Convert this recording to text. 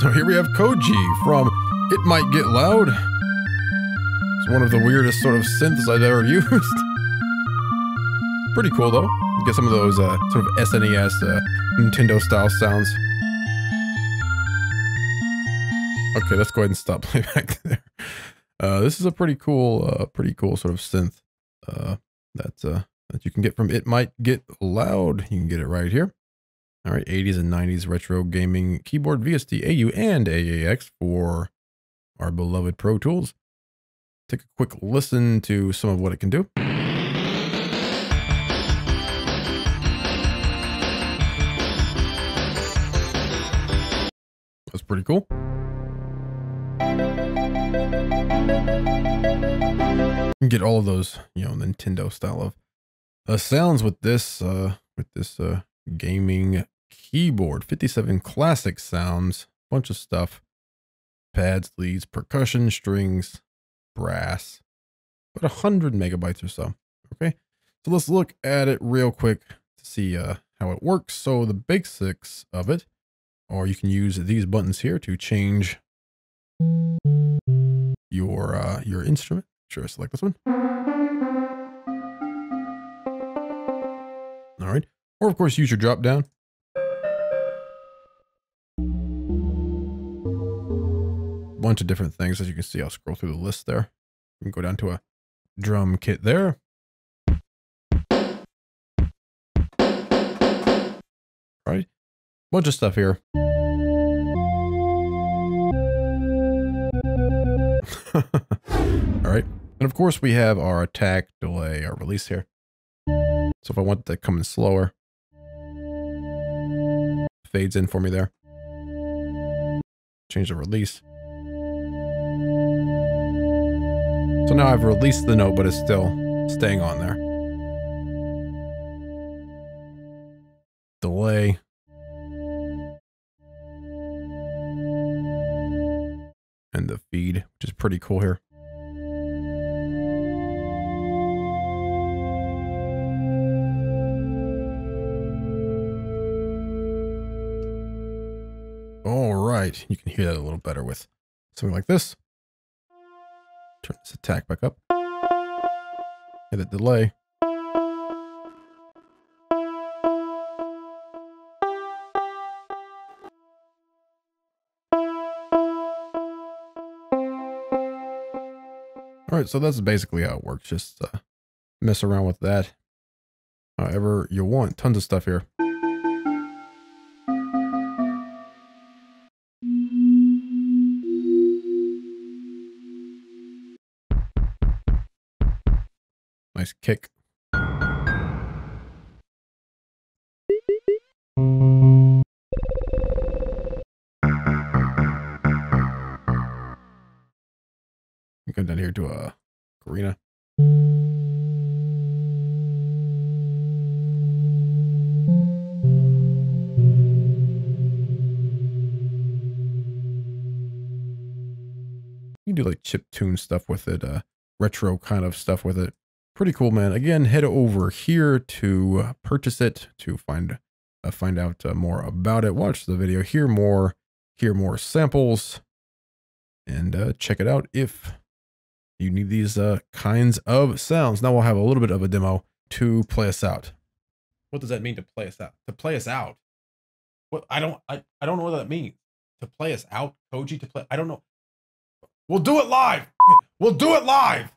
So here we have Koji from It Might Get Loud. It's one of the weirdest sort of synths I've ever used. Pretty cool though. Get some of those uh, sort of SNES, uh, Nintendo style sounds. Okay, let's go ahead and stop playback there. Uh, this is a pretty cool, uh, pretty cool sort of synth uh, that uh, that you can get from It Might Get Loud. You can get it right here. All right, 80s and 90s retro gaming keyboard VST AU and AAX for our beloved Pro Tools. Take a quick listen to some of what it can do. That's pretty cool. Get all of those, you know, Nintendo style of uh, sounds with this, uh, with this uh, gaming keyboard. 57 classic sounds, bunch of stuff, pads, leads, percussion, strings, brass, about hundred megabytes or so. Okay, so let's look at it real quick to see uh, how it works. So the basics of it, or you can use these buttons here to change your uh, your instrument. Sure, I select this one. All right, or of course use your drop down. Bunch of different things as you can see. I'll scroll through the list there. You can go down to a drum kit there. All right, bunch of stuff here. All right. And of course we have our attack, delay, our release here. So if I want that coming slower, fades in for me there. Change the release. So now I've released the note, but it's still staying on there. Delay. And the feed, which is pretty cool here. All right, you can hear that a little better with something like this. Turn this attack back up. Hit a delay. All right, so that's basically how it works. Just uh, mess around with that however you want. Tons of stuff here. Nice kick. Come down here to a arena. You can do like chip tune stuff with it, uh, retro kind of stuff with it. Pretty cool, man. Again, head over here to uh, purchase it to find uh, find out uh, more about it. Watch the video, hear more, hear more samples, and uh, check it out if you need these uh, kinds of sounds. Now we'll have a little bit of a demo to play us out. What does that mean to play us out? To play us out? What I don't I, I don't know what that means. To play us out, Koji to play. I don't know. We'll do it live. We'll do it live.